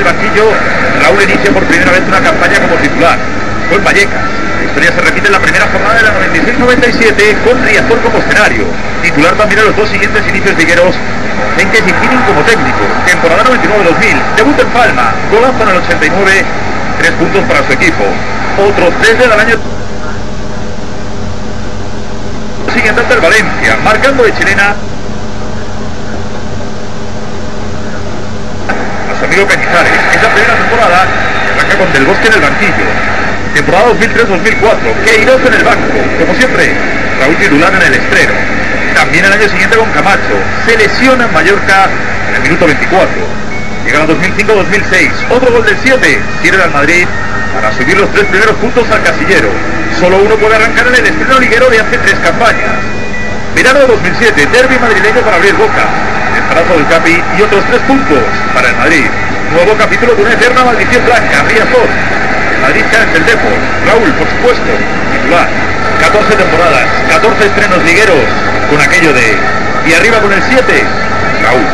el banquillo, Raúl inicia por primera vez una campaña como titular. En Vallecas. La historia se repite en la primera jornada de la 96-97 con Riazor como escenario. Titular también en los dos siguientes inicios ligueros en que Giginin como técnico. Temporada 99-2000, debut en Palma, golazo en el 89, tres puntos para su equipo. Otros tres del año siguiente ante el Valencia, marcando de chilena amigo Cañizares. Es la primera temporada que arranca con Del Bosque en el banquillo. Temporada 2003-2004, Queiroz en el banco, como siempre, Raúl titular en el estreno. También el año siguiente con Camacho, se lesiona en Mallorca en el minuto 24. Llega a 2005-2006, otro gol del 7, tiene al Madrid para subir los tres primeros puntos al casillero. Solo uno puede arrancar en el estreno liguero de hace tres campañas. Verano de 2007, derby madrileño para abrir boca. Capi y otros tres puntos para el Madrid. Nuevo capítulo de una eterna maldición blanca, Riazor. Madrid Challenge el Depor. Raúl, por supuesto, titular. 14 temporadas, 14 estrenos ligueros con aquello de... Y arriba con el 7, Raúl.